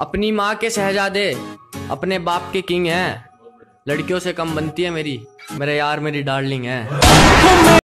अपनी माँ के शहजादे, अपने बाप के किंग हैं। लड़कियों से कम बनती है मेरी। मेरे यार मेरी डार्लिंग है।